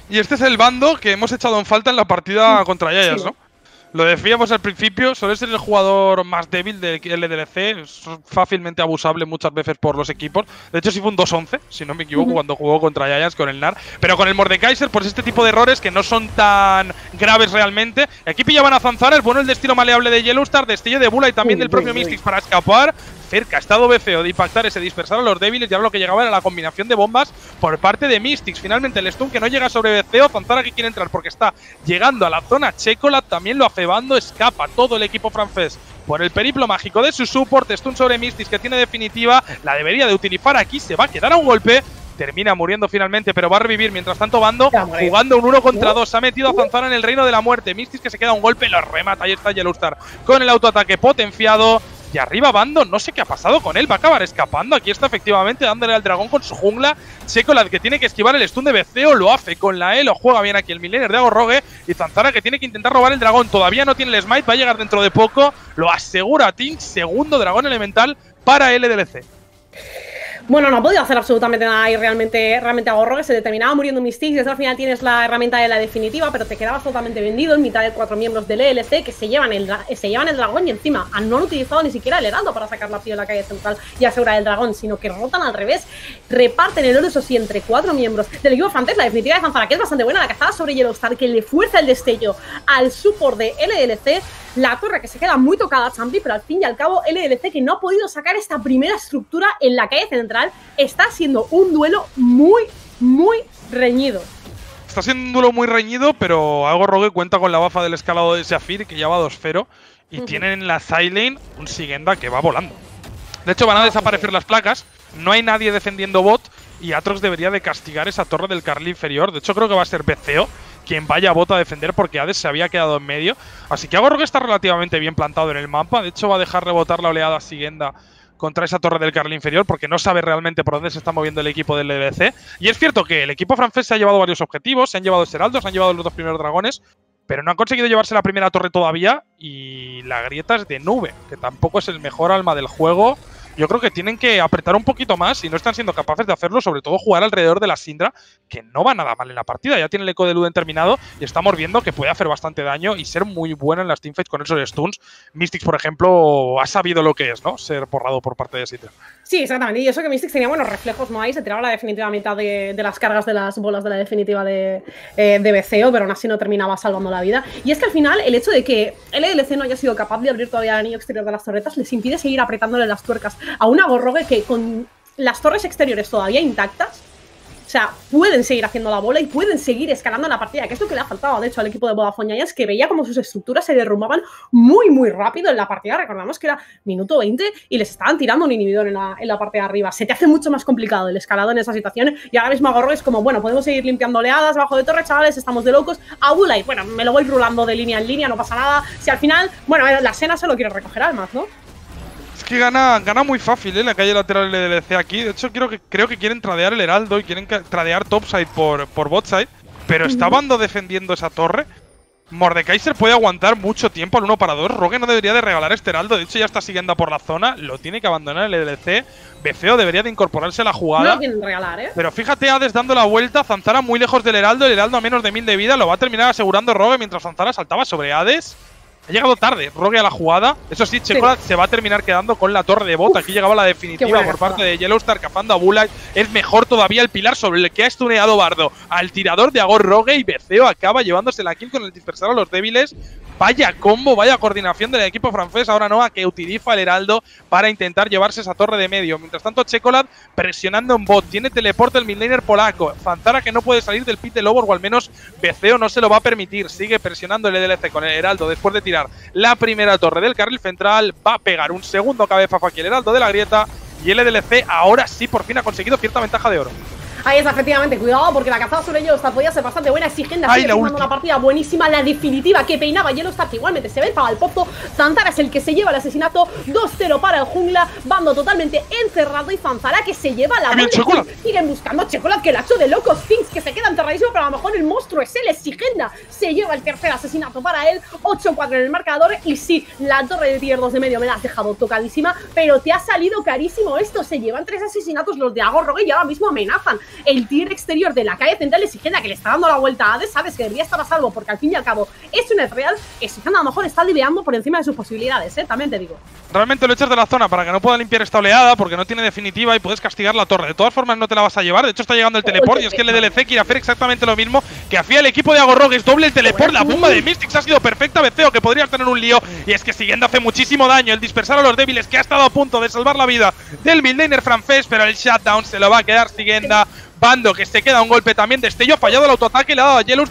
Y este es el bando que hemos echado en falta en la partida contra Yayas, ¿no? Lo decíamos al principio, suele ser el jugador más débil del LDLC, es fácilmente abusable muchas veces por los equipos. De hecho, sí fue un 2-11, si no me equivoco, cuando jugó contra Giants con el NAR. Pero con el Mordekaiser, pues este tipo de errores que no son tan graves realmente. Aquí pillaban a Zanzara, es bueno el destino maleable de Yellowstar, destello de Bula y también del propio Mystics para escapar cerca. Ha estado BCO de impactar ese dispersar a los débiles y ahora lo que llegaba era la combinación de bombas por parte de Mystics. Finalmente el stun que no llega sobre BCO. Zanzara que quiere entrar porque está llegando a la zona. Checolat también lo hace bando. Escapa todo el equipo francés por el periplo mágico de su support. Stun sobre Mystics que tiene definitiva. La debería de utilizar aquí. Se va a quedar a un golpe termina muriendo finalmente, pero va a revivir. Mientras tanto, Bando jugando un 1 contra 2. Ha metido a Zanzara en el reino de la muerte. Mystics que se queda un golpe, lo remata. Ahí está Yellowstar con el autoataque potenciado. Y arriba Bando, no sé qué ha pasado con él, va a acabar escapando. Aquí está efectivamente dándole al dragón con su jungla. la que tiene que esquivar el stun de Beceo, lo hace con la E, lo juega bien aquí el Millennium de Agorrogue. Y Zanzara que tiene que intentar robar el dragón, todavía no tiene el smite, va a llegar dentro de poco. Lo asegura Tink, segundo dragón elemental para LDLC. Bueno, no ha podido hacer absolutamente nada y realmente, realmente ahorro que se determinaba muriendo Mystique. Desde al final tienes la herramienta de la definitiva, pero te quedabas totalmente vendido en mitad de cuatro miembros del ELC que se llevan el, se llevan el dragón y encima no han utilizado ni siquiera el heraldo para sacar la piel de la calle central y asegurar el dragón, sino que rotan al revés, reparten el oro, eso sí, entre cuatro miembros del equipo francés. La definitiva de Zanzara, que es bastante buena, la cazada sobre Yellowstar, que le fuerza el destello al support de LLC. La torre que se queda muy tocada a Champi, pero al fin y al cabo, LLC que no ha podido sacar esta primera estructura en la calle central está siendo un duelo muy, muy reñido. Está siendo un duelo muy reñido, pero algo Rogue cuenta con la bafa del escalado de Safir, que lleva 2-0, y tienen en la sidelane un Sigenda que va volando. De hecho, van a desaparecer las placas, no hay nadie defendiendo bot, y Atrox debería de castigar esa torre del Carly inferior. De hecho, creo que va a ser BCO quien vaya a bot a defender porque Hades se había quedado en medio. Así que Agorro está relativamente bien plantado en el mapa. De hecho, va a dejar rebotar la oleada Sigenda contra esa torre del Carl inferior porque no sabe realmente por dónde se está moviendo el equipo del LDC. Y es cierto que el equipo francés se ha llevado varios objetivos, se han llevado Heraldos, se han llevado los dos primeros dragones, pero no han conseguido llevarse la primera torre todavía y la grieta es de nube, que tampoco es el mejor alma del juego yo creo que tienen que apretar un poquito más y no están siendo capaces de hacerlo, sobre todo jugar alrededor de la Sindra, que no va nada mal en la partida. Ya tiene el eco de Luden terminado y estamos viendo que puede hacer bastante daño y ser muy bueno en las teamfights con esos stuns. Mystics, por ejemplo, ha sabido lo que es, ¿no? Ser borrado por parte de Sindra. Sí, exactamente. Y eso que Mystics tenía buenos reflejos, ¿no? Ahí se tiraba la definitiva mitad de, las cargas de las bolas de la definitiva de, eh, de BCO, pero aún así no terminaba salvando la vida. Y es que al final, el hecho de que el LDC no haya sido capaz de abrir todavía el anillo exterior de las torretas les impide seguir apretándole las tuercas a una Gorrogue que con las torres exteriores todavía intactas, o sea, pueden seguir haciendo la bola y pueden seguir escalando la partida, que es lo que le ha faltado, de hecho, al equipo de Vodafone Giants, que veía como sus estructuras se derrumbaban muy, muy rápido en la partida. Recordamos que era minuto 20 y les estaban tirando un inhibidor en la, en la parte de arriba. Se te hace mucho más complicado el escalado en esa situación y ahora mismo Gorro es como, bueno, podemos seguir limpiando oleadas bajo de torre, chavales, estamos de locos. A y bueno, me lo voy rulando de línea en línea, no pasa nada. Si al final, bueno, la Sena se lo quiere recoger almas, ¿no? Que gana, gana muy fácil, ¿eh? La calle lateral LDC aquí. De hecho, creo que, creo que quieren tradear el Heraldo y quieren tradear topside por, por botside. Pero está Bando defendiendo esa torre. Mordekaiser puede aguantar mucho tiempo al 1 para 2. Rogue no debería de regalar este heraldo. De hecho, ya está siguiendo por la zona. Lo tiene que abandonar el LDC. Beceo debería de incorporarse a la jugada. No lo quieren regalar, ¿eh? Pero fíjate, Hades dando la vuelta. Zanzara muy lejos del heraldo. El heraldo a menos de 1000 de vida. Lo va a terminar asegurando Rogue mientras Zanzara saltaba sobre Hades. Ha llegado tarde, Rogue a la jugada. Eso sí, Checolat se va a terminar quedando con la torre de bota. Aquí llegaba la definitiva por parte de Yellowstar, capando a Bullite. Es mejor todavía el pilar sobre el que ha estuneado Bardo al tirador de Agor Rogue y Beceo acaba llevándose la kill con el dispersar a los débiles. Vaya combo, vaya coordinación del equipo francés. Ahora no, a que utiliza el Heraldo para intentar llevarse esa torre de medio. Mientras tanto, Checolat presionando en bot. Tiene teleporte el midlaner polaco. Fantara que no puede salir del pit de Lobo, o al menos Beceo no se lo va a permitir. Sigue presionando el EDLC con el Heraldo después de tirar la primera torre del carril central. Va a pegar un segundo cabezazo aquí el Heraldo de la grieta. Y el EDLC ahora sí por fin ha conseguido cierta ventaja de oro. Ahí está, efectivamente, cuidado porque la cazada sobre Yellowstar podía ser bastante buena. Exigenda sigue la una partida buenísima, la definitiva que peinaba Yellowstar, que igualmente se ve para el pozo. Zanzara es el que se lleva el asesinato, 2-0 para el jungla, bando totalmente encerrado y Zanzara que se lleva la bola. Siguen buscando Chocolate que la ha hecho de locos, Things que se queda enterradísimo, pero a lo mejor el monstruo es él, Exigenda se lleva el tercer asesinato para él, 8-4 en el marcador y sí, la torre de tier 2 de medio me la has dejado tocadísima, pero te ha salido carísimo esto, se llevan tres asesinatos los de Agorrogue y ahora mismo amenazan el tier exterior de la calle central de Sigenda que le está dando la vuelta a Hades, sabes que debería estar a salvo porque al fin y al cabo es un real Sigenda a lo mejor está lidiando por encima de sus posibilidades, ¿eh? también te digo. Realmente lo echas de la zona para que no pueda limpiar esta oleada porque no tiene definitiva y puedes castigar la torre. De todas formas no te la vas a llevar, de hecho está llegando el teleport y es que el DLC quiere hacer exactamente lo mismo que hacía el equipo de Agorrogues, doble el teleport, la bomba de Mystics. Ha sido perfecta, Beceo que podría tener un lío. Y es que siguiendo hace muchísimo daño el dispersar a los débiles que ha estado a punto de salvar la vida del midlaner francés, pero el shutdown se lo va a quedar siguiendo Bando que se queda un golpe también. Destello fallado el autoataque. Le ha dado a Yellow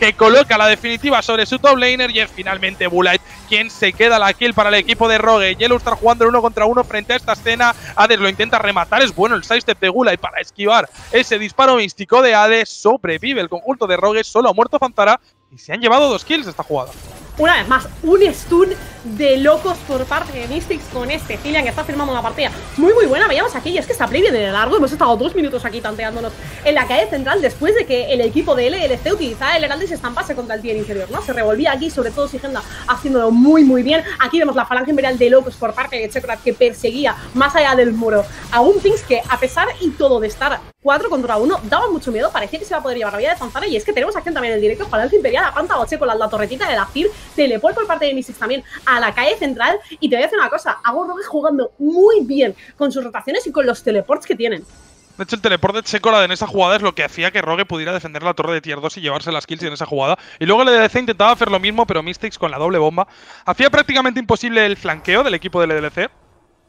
que coloca la definitiva sobre su top laner. Y es finalmente Bullite quien se queda la kill para el equipo de Rogue. Yellow Star jugando el uno contra uno frente a esta escena. Hades lo intenta rematar. Es bueno el sidestep de Gulite para esquivar ese disparo místico de Hades. Sobrevive el conjunto de Rogue. Solo ha muerto Fantara. Y se han llevado dos kills esta jugada una vez más, un stun de locos por parte de Mystics con este Cillian que está firmando una partida muy muy buena. Veíamos aquí, y es que esta play viene de largo, hemos estado dos minutos aquí tanteándonos en la calle central después de que el equipo de LLC utilizara el Herald y se estampase contra el tier inferior, ¿no? Se revolvía aquí, sobre todo Sigenda haciéndolo muy muy bien. Aquí vemos la falange imperial de locos por parte de Chekrat que perseguía más allá del muro a un Pinks que a pesar y todo de estar 4 contra 1, daba mucho miedo, parecía que se iba a poder llevar la vida de Zanzara y es que tenemos acción también en el directo, Falange Imperial, a Panta Oche con la, la torretita de la CIR teleport por parte de Misis también a la calle central. Y te voy a decir una cosa, hago Rogue jugando muy bien con sus rotaciones y con los teleports que tienen. De hecho, el teleport de Checolad en esa jugada es lo que hacía que Rogue pudiera defender la torre de tier 2 y llevarse las kills en esa jugada. Y luego el EDLC intentaba hacer lo mismo, pero Mystics con la doble bomba. Hacía prácticamente imposible el flanqueo del equipo del EDLC.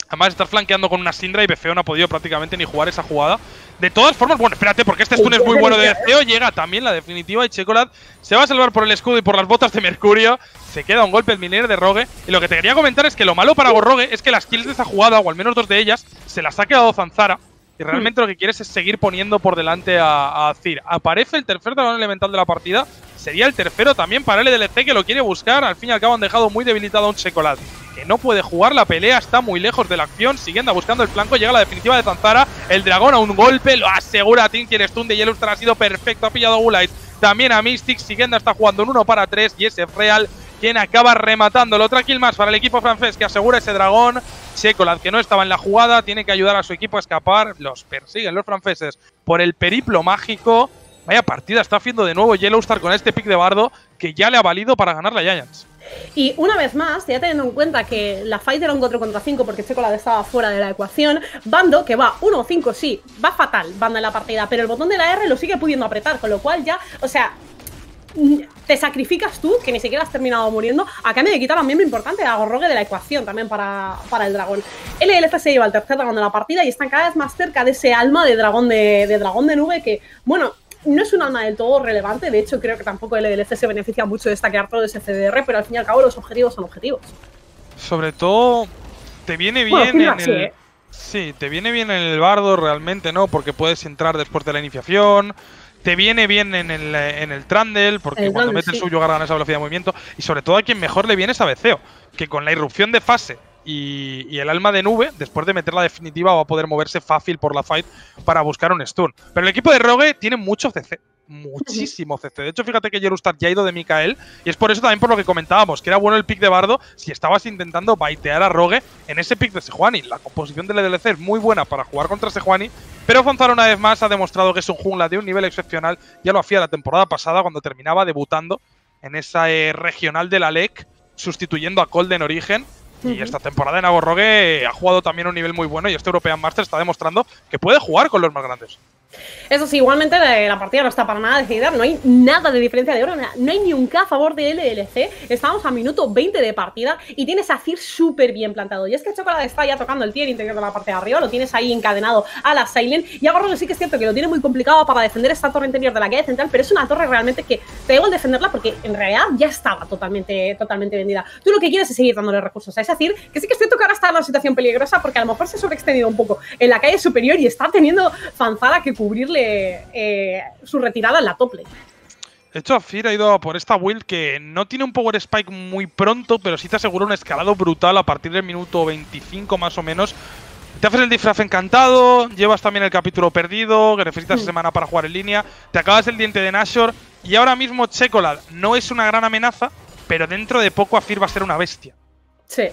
Además, estar flanqueando con una Sindra y Befeo no ha podido prácticamente ni jugar esa jugada. De todas formas, bueno, espérate, porque este stun es muy bueno de Befeo. Llega también la definitiva y Checolad se va a salvar por el escudo y por las botas de Mercurio. Se queda un golpe el miner de Rogue. Y lo que te quería comentar es que lo malo para Rogue es que las kills de esa jugada, o al menos dos de ellas, se las ha quedado Zanzara. Y realmente lo que quieres es seguir poniendo por delante a, a. Aparece el tercer dragón elemental de la partida. Sería el tercero también para el EDLC que lo quiere buscar. Al fin y al cabo han dejado muy debilitado a un Checolad que no puede jugar. La pelea está muy lejos de la acción. Siguiendo buscando el flanco. Llega la definitiva de Zanzara. El dragón a un golpe. Lo asegura Tinker Stun de Yellowstar. Ha sido perfecto. Ha pillado Gulite. También a Mystic. Siguiendo está jugando en 1 para 3. Y ese Real quien acaba rematando. Otra kill más para el equipo francés que asegura ese dragón. Checolad, que no estaba en la jugada, tiene que ayudar a su equipo a escapar. Los persiguen los franceses por el periplo mágico. Vaya partida está haciendo de nuevo Yellowstar con este pick de bardo que ya le ha valido para ganar la Giants. Y una vez más, ya teniendo en cuenta que la fight era un 4 contra 5 porque Checolad estaba fuera de la ecuación, Bando, que va 1-5, sí, va fatal Bando en la partida, pero el botón de la R lo sigue pudiendo apretar, con lo cual ya, o sea, te sacrificas tú, que ni siquiera has terminado muriendo, a cambio de quitar a un miembro importante de Agorrogue de la ecuación también para, para el dragón. LLF se lleva el tercer dragón de la partida y están cada vez más cerca de ese alma de dragón de, de dragón de nube que, bueno, no es un alma del todo relevante, de hecho creo que tampoco el se beneficia mucho de estaquear todo ese CDR, pero al fin y al cabo los objetivos son objetivos. Sobre todo, te viene bien en el... ¿eh? Sí, te viene bien en el bardo realmente, ¿no? Porque puedes entrar después de la iniciación, te viene bien en el, en el Trundle, porque cuando metes el suyo ganas esa velocidad de movimiento, y sobre todo a quien mejor le viene es a Beceo, que con la irrupción de fase y, el alma de nube, después de meter la definitiva, va a poder moverse fácil por la fight para buscar un stun. Pero el equipo de Rogue tiene mucho CC. Muchísimo CC. De hecho, fíjate que Jerustar ya ha ido de Mikael. Y es por eso también por lo que comentábamos, que era bueno el pick de Bardo si estabas intentando baitear a Rogue en ese pick de Sejuani. La composición del EDLC es muy buena para jugar contra Sejuani. Pero Fonzaro una vez más ha demostrado que es un jungla de un nivel excepcional. Ya lo hacía la temporada pasada cuando terminaba debutando en esa eh, regional de la LEC, sustituyendo a Cold en origen. Y esta temporada en Agorrogue ha jugado también un nivel muy bueno y este European Master está demostrando que puede jugar con los más grandes. Eso sí, igualmente la, partida no está para nada decidida, no hay nada de diferencia de oro, no hay ni un K a favor de LLC. Estamos a minuto 20 de partida y tienes a Cir súper bien plantado. Y es que Chocolate está ya tocando el tier interior de la parte de arriba, lo tienes ahí encadenado a la Silent. Y Agorrogue sí que es cierto que lo tiene muy complicado para defender esta torre interior de la calle central, pero es una torre realmente que te da igual defenderla porque en realidad ya estaba totalmente, totalmente vendida. Tú lo que quieres es seguir dándole recursos. Es decir, que sí que es cierto que ahora está en una situación peligrosa porque a lo mejor se ha sobreextendido un poco en la calle superior y está teniendo fanzara que cubrirle eh, su retirada en la top lane. De hecho, Afir ha ido por esta build que no tiene un power spike muy pronto, pero sí te asegura un escalado brutal a partir del minuto 25 más o menos. Te haces el disfraz encantado, llevas también el capítulo perdido, que necesitas mm. semana para jugar en línea, te acabas el diente de Nashor y ahora mismo Checolad no es una gran amenaza, pero dentro de poco Afir va a ser una bestia. Sí.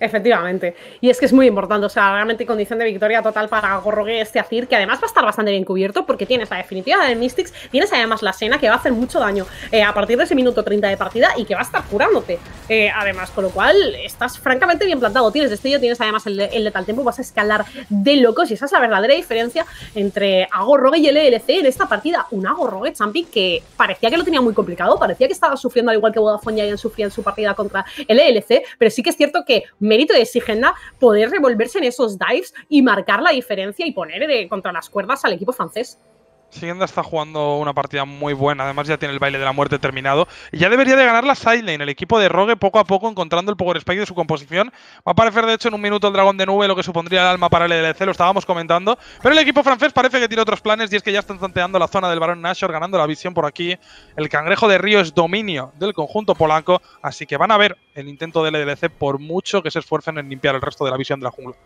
Efectivamente. Y es que es muy importante. O sea, realmente condición de victoria total para Gorrogue este Azir, que además va a estar bastante bien cubierto porque tienes la definitiva del Mystics, tienes además la Sena que va a hacer mucho daño eh, a partir de ese minuto 30 de partida y que va a estar curándote. Eh, además, con lo cual estás francamente bien plantado. Tienes destello, tienes además el, el letal tiempo, vas a escalar de locos y esa es la verdadera diferencia entre Agorrogue y el ELC en esta partida. Un Agorrogue Champi que parecía que lo tenía muy complicado, parecía que estaba sufriendo al igual que Vodafone Giant sufría en su partida contra el ELC, pero sí que es cierto que mérito de Sigenda poder revolverse en esos dives y marcar la diferencia y poner de, contra las cuerdas al equipo francés. Sigenda está jugando una partida muy buena, además ya tiene el baile de la muerte terminado. Y ya debería de ganar la sidelane. El equipo de Rogue poco a poco encontrando el power spike de su composición. Va a aparecer de hecho en un minuto el dragón de nube, lo que supondría el alma para el EDLC, lo estábamos comentando. Pero el equipo francés parece que tiene otros planes y es que ya están tanteando la zona del Barón Nashor, ganando la visión por aquí. El cangrejo de Río es dominio del conjunto polaco, así que van a ver el intento del EDLC por mucho que se esfuercen en limpiar el resto de la visión de la jungla.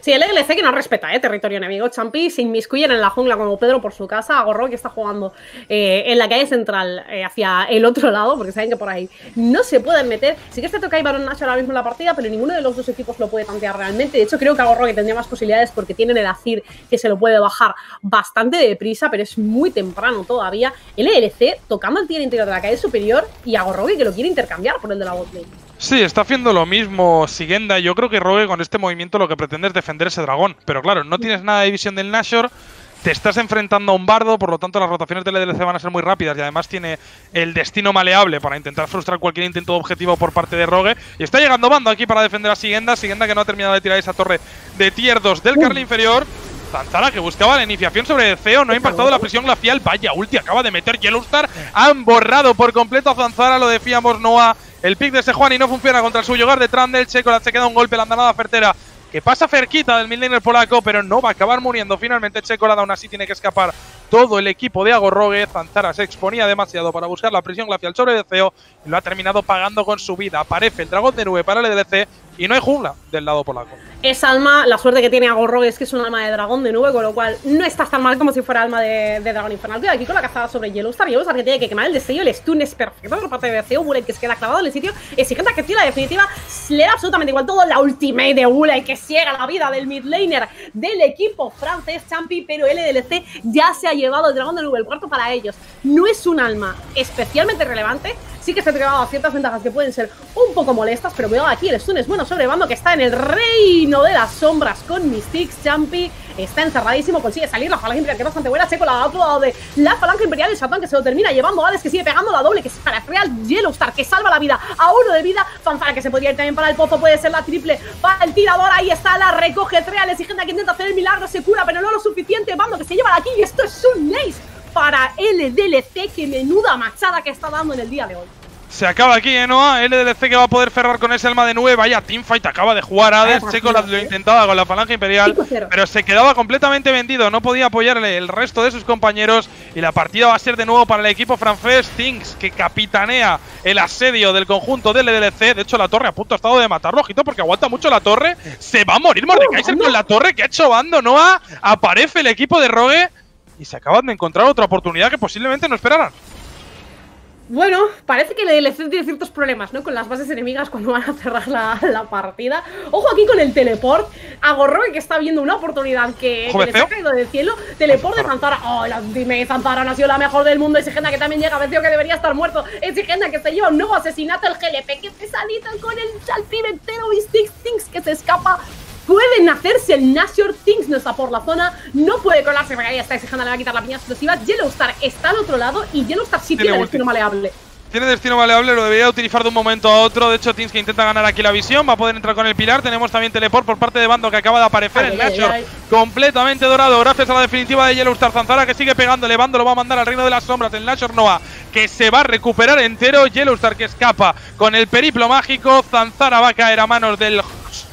Sí, el ELC que no respeta, ¿eh? Territorio enemigo. Champi se inmiscuyen en la jungla como Pedro por su casa. Agorro que está jugando eh, en la calle central eh, hacia el otro lado, porque saben que por ahí no se pueden meter. Sí que este toca Baron Nash ahora mismo en la partida, pero ninguno de los dos equipos lo puede tantear realmente. De hecho, creo que Agorro que tendría más posibilidades porque tienen el Azir que se lo puede bajar bastante deprisa, pero es muy temprano todavía. El ELC tocando el tier interior de la calle superior y Agorro que lo quiere intercambiar por el de la botlane. Sí, está haciendo lo mismo Sigenda. Yo creo que Rogue con este movimiento lo que pretende es defender ese dragón. Pero claro, no tienes nada de visión del Nashor. Te estás enfrentando a un bardo, por lo tanto las rotaciones del EDLC van a ser muy rápidas y además tiene el destino maleable para intentar frustrar cualquier intento de objetivo por parte de Rogue. Y está llegando Bando aquí para defender a Sigenda. Sigenda que no ha terminado de tirar esa torre de tier 2 del Carly inferior. Zanzara que buscaba la iniciación sobre Feo, no ha impactado la presión glacial. Vaya, ulti acaba de meter Yellowstar. Han borrado por completo a Zanzara, lo decíamos Noah. El pick de Sejuani no funciona contra el suyo hogar de Trandel. Checo se queda un golpe, la andanada certera que pasa cerquita del midlaner polaco, pero no va a acabar muriendo. Finalmente Checolada aún así tiene que escapar todo el equipo de Agorrogue. Zanzara se exponía demasiado para buscar la presión glacial sobre Deceo y lo ha terminado pagando con su vida. Aparece el dragón de nube para el EDC y no hay jungla del lado polaco. Es alma, la suerte que tiene Agorrogue es que es un alma de dragón de nube, con lo cual no está tan mal como si fuera alma de, dragón infernal. Cuidado aquí con la cazada sobre Yellowstar. Yellowstar que tiene que quemar el destello, el stun es perfecto por parte de Deceo. Bullet que se queda clavado en el sitio. Exigente que tira la definitiva, le da absolutamente igual todo. La ultimate de Bullet que ciega la vida del mid laner del equipo francés Champi, pero LDLC ya se ha llevado el dragón de nube, el cuarto para ellos. No es un alma especialmente relevante, sí que se ha ciertas ventajas que pueden ser un poco molestas, pero cuidado aquí, el stun es bueno sobre Bando que está en el reino de las sombras con Mystics, Champi está encerradísimo, consigue salir la falange imperial que es bastante buena, Checo la otro de la falange imperial, el Satán que se lo termina llevando, Hades que sigue pegando la doble, que es para Real Yellowstar, que salva la vida a uno de vida, Fanfara que se podría ir también para el pozo, puede ser la triple para el tirador, ahí está, la recoge Real, exigente que intenta hacer el milagro, se cura, pero no lo suficiente, Bando que se lleva la kill, esto es un ace para el DLC, que menuda machada que está dando en el día de hoy. Se acaba aquí, ¿eh, Noah? LDLC que va a poder cerrar con ese alma de nube. Vaya, teamfight acaba de jugar Hades. Checo lo intentaba con la falange imperial, pero se quedaba completamente vendido. No podía apoyarle el resto de sus compañeros. Y la partida va a ser de nuevo para el equipo francés. Things, que capitanea el asedio del conjunto del LDLC. De hecho, la torre a punto ha estado de matarlo, ojito, porque aguanta mucho la torre. Se va a morir Mordekaiser con la torre que ha hecho Bando, Noah. Aparece el equipo de Rogue y se acaban de encontrar otra oportunidad que posiblemente no esperaran. Bueno, parece que el DLC tiene ciertos problemas, ¿no? Con las bases enemigas cuando van a cerrar la, partida. Ojo aquí con el teleport. A que está viendo una oportunidad que, que le ha caído del cielo. Teleport de Zanzara. Oh, la dime, Zanzara no ha sido la mejor del mundo. Exigenda que también llega. Vecino que debería estar muerto. Exigenda que se lleva un nuevo asesinato. El GLP que pesadito con el salpimentero y Six Things que se escapa pueden hacerse el Nashor Things no está por la zona, no puede colarse porque ahí está exigendo le va a quitar la piña explosiva. Yellowstar está al otro lado y Yellowstar sí tiene, destino maleable. Tiene destino maleable, lo debería utilizar de un momento a otro. De hecho, Things que intenta ganar aquí la visión. Va a poder entrar con el pilar. Tenemos también teleport por parte de Bando que acaba de aparecer. el Nashor completamente dorado. Gracias a la definitiva de Yellowstar. Zanzara que sigue pegándole. Bando lo va a mandar al reino de las sombras. El Nashor Noah que se va a recuperar entero. Yellowstar que escapa con el periplo mágico. Zanzara va a caer a manos del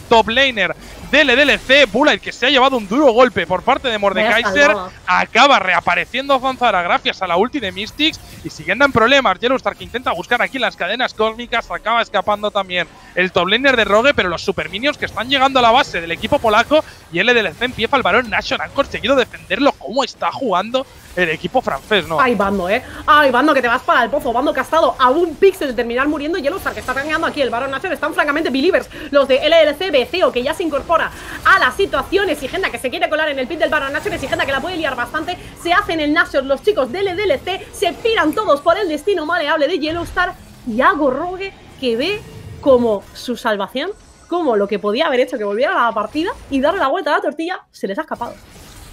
top laner del DLC. Bullet que se ha llevado un duro golpe por parte de Mordekaiser. Acaba reapareciendo Zanzara gracias a la ulti de Mystics. Y siguiendo en problemas, Yellowstar que intenta buscar aquí las cadenas cósmicas. Acaba escapando también el top laner de Rogue. Pero los super minions que están llegando a la base del equipo polaco. Y el DLC empieza el varón Nation. Han conseguido defenderlo. ¿Cómo está jugando el equipo francés, ¿no? Ay, Bando, ¿eh? Ay, Bando, que te vas para el pozo. Bando que ha estado a un píxel de terminar muriendo. Yellowstar, que está rankeando aquí el Baron Nashor. Están francamente believers. Los de LLC, BCO, que ya se incorpora a la situación. Exigenda que se quiere colar en el pit del Baron Nashor. Exigenda que la puede liar bastante. Se hacen el Nashor los chicos del LDLC. Se piran todos por el destino maleable de Yellowstar. Y hago Rogue que ve como su salvación como lo que podía haber hecho que volviera a la partida y darle la vuelta a la tortilla se les ha escapado.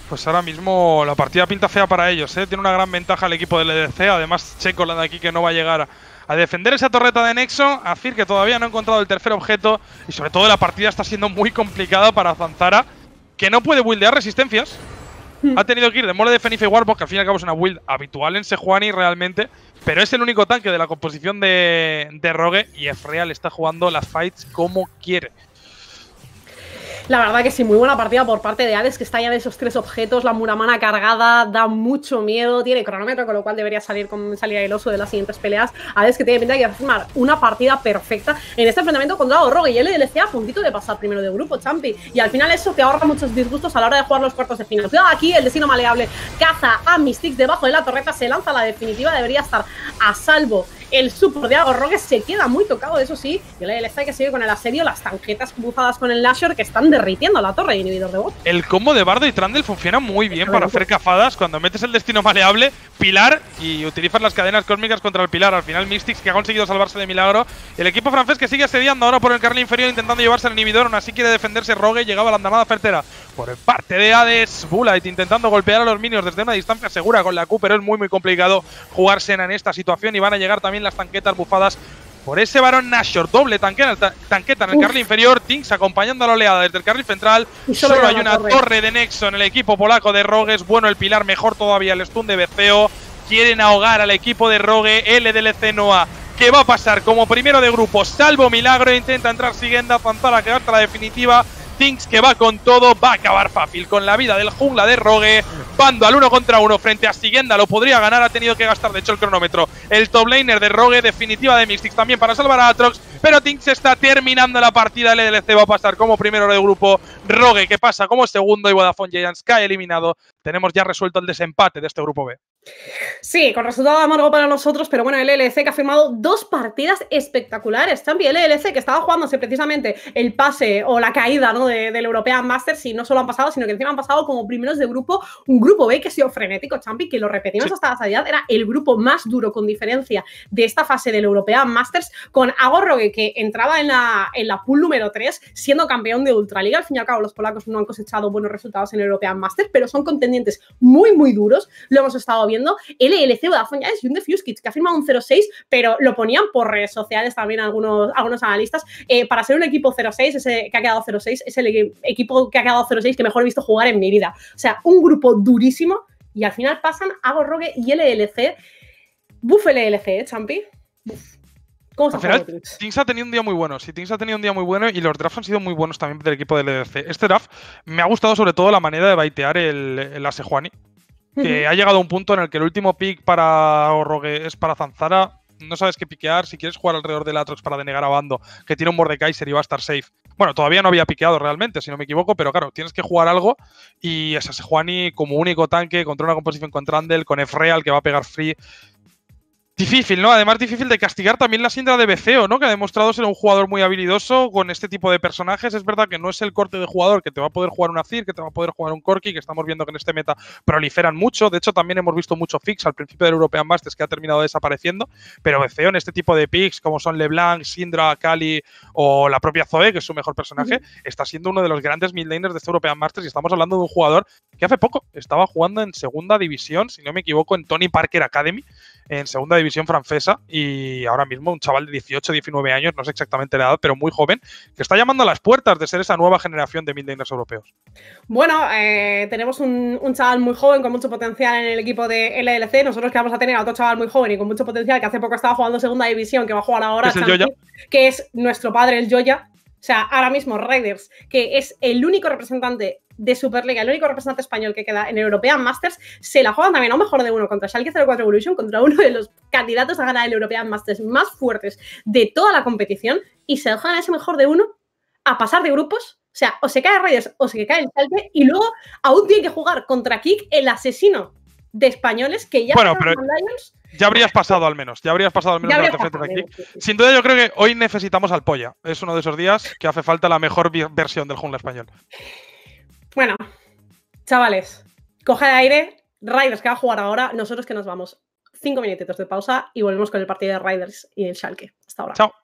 Pues ahora mismo la partida pinta fea para ellos, ¿eh? Tiene una gran ventaja el equipo del EDC. Además, Checo, la de aquí, que no va a llegar a defender esa torreta de Nexo. A decir que todavía no ha encontrado el tercer objeto. Y sobre todo la partida está siendo muy complicada para Zanzara, que no puede buildear resistencias. Hmm. Ha tenido que ir de mole de Fenife Warbox, que al fin y al cabo es una build habitual en Sejuani realmente. Pero es el único tanque de la composición de, de Rogue. Y Efreal está jugando las fights como quiere. La verdad que sí, muy buena partida por parte de Hades, que está ya de esos tres objetos. La Muramana cargada, da mucho miedo, tiene cronómetro, con lo cual debería salir con salida el oso de las siguientes peleas. Hades que tiene pinta de firmar una partida perfecta en este enfrentamiento contra Rogue y LDLC a puntito de pasar primero de grupo, Champi. Y al final eso te ahorra muchos disgustos a la hora de jugar los cuartos de final. Aquí, el destino maleable caza a Mystics debajo de la torreta, se lanza la definitiva, debería estar a salvo el super de Rogue se queda muy tocado, eso sí. Y el LFA que sigue con el asedio, las tanquetas bufadas con el Nashor que están derritiendo la torre de inhibidor de bot. El combo de Bardo y Trundle funciona muy bien para hacer cafadas. Cuando metes el destino maleable, pilar y utilizas las cadenas cósmicas contra el pilar. Al final, Mystics que ha conseguido salvarse de milagro. El equipo francés que sigue asediando ahora por el carril inferior, intentando llevarse al inhibidor. Aún así quiere defenderse Rogue. Llegaba la andanada certera por parte de Hades. Bullite intentando golpear a los minions desde una distancia segura con la Q, pero es muy, muy complicado jugarse en esta situación. Y van a llegar también las tanquetas bufadas por ese varón Nashor. Doble tanqueta, tanqueta en el carril inferior. Tinks acompañando a la oleada desde el carril central. solo, hay una torre. de Nexo en el equipo polaco de Rogues. Bueno, el pilar mejor todavía el stun de BCO. Quieren ahogar al equipo de Rogue. LDLC Noah. ¿Qué va a pasar? Como primero de grupo, salvo milagro. Intenta entrar siguiendo a que quedarte la definitiva. Tinks que va con todo, va a acabar fácil con la vida del jungla de Rogue. Bando al uno contra uno frente a Siguenda, lo podría ganar, ha tenido que gastar de hecho el cronómetro. El top laner de Rogue, definitiva de Mystics también para salvar a Atrox, pero Tinks está terminando la partida, el LDLC va a pasar como primero de grupo. Rogue que pasa como segundo y Vodafone Giants cae eliminado. Tenemos ya resuelto el desempate de este grupo B. Sí, con resultado amargo para nosotros, pero bueno, el LLC que ha firmado dos partidas espectaculares. También el LLC que estaba jugándose precisamente el pase o la caída ¿no? del European Masters y no solo han pasado, sino que encima han pasado como primeros de grupo, un grupo B que ha sido frenético, Champi, que lo repetimos hasta la salida, era el grupo más duro con diferencia de esta fase del European Masters, con Agorrogue que entraba en la, en la pool número 3, siendo campeón de Ultraliga. Al fin y al cabo, los polacos no han cosechado buenos resultados en el European Masters, pero son contendientes muy, muy duros. Lo hemos estado viendo viendo, LLC Vodafone ya es un Kids que ha firmado un 0-6, pero lo ponían por redes sociales también algunos, algunos analistas. Eh, para ser un equipo 0-6, ese que ha quedado 0-6, es el equipo que ha quedado 0-6 que mejor he visto jugar en mi vida. O sea, un grupo durísimo y al final pasan Hago Rogue y LLC. Buf LLC, ¿eh, Champi? ¿Cómo Al final, Tings ha tenido un día muy bueno. Sí, Tings ha tenido un día muy bueno y los drafts han sido muy buenos también del equipo del LDC. Este draft me ha gustado sobre todo la manera de baitear el, el Asejuani que ha llegado a un punto en el que el último pick para Rogue es para Zanzara. No sabes qué piquear. Si quieres jugar alrededor del Atrox para denegar a Bando, que tiene un Mordekaiser y va a estar safe. Bueno, todavía no había piqueado realmente, si no me equivoco, pero claro, tienes que jugar algo. Y ese Juani como único tanque contra una composición con Trundle, con Efreal que va a pegar free. Difícil, ¿no? Además, difícil de castigar también la Sindra de BCO, ¿no? Que ha demostrado ser un jugador muy habilidoso con este tipo de personajes. Es verdad que no es el corte de jugador que te va a poder jugar un Azir, que te va a poder jugar un Corki, que estamos viendo que en este meta proliferan mucho. De hecho, también hemos visto mucho fix al principio del European Masters que ha terminado desapareciendo. Pero BCO en este tipo de picks, como son LeBlanc, Sindra, Kali o la propia Zoe, que es su mejor personaje, está siendo uno de los grandes midlaners de este European Masters. Y estamos hablando de un jugador que hace poco estaba jugando en segunda división, si no me equivoco, en Tony Parker Academy en segunda división francesa y ahora mismo un chaval de 18, 19 años, no sé exactamente la edad, pero muy joven, que está llamando a las puertas de ser esa nueva generación de midlaners europeos. Bueno, eh, tenemos un, chaval muy joven con mucho potencial en el equipo de LLC. Nosotros que vamos a tener a otro chaval muy joven y con mucho potencial que hace poco estaba jugando segunda división, que va a jugar ahora, ¿Es el que es nuestro padre, el Joya. O sea, ahora mismo Raiders, que es el único representante de Superliga, el único representante español que queda en European Masters, se la juegan también a un mejor de uno contra Schalke 04 Evolution, contra uno de los candidatos a ganar el European Masters más fuertes de toda la competición y se dejan a ese mejor de uno a pasar de grupos. O sea, o se cae Raiders o se cae el Schalke y luego aún tiene que jugar contra Kik, el asesino de españoles que ya bueno, pero ya habrías pasado al menos, ya habrías pasado al menos aquí. Sin duda yo creo que hoy necesitamos al Polla. Es uno de esos días que hace falta la mejor versión del jungla español. Bueno, chavales, coge de aire, Riders que va a jugar ahora, nosotros que nos vamos. Cinco minutitos de pausa y volvemos con el partido de Riders y el Schalke. Hasta ahora. Chao.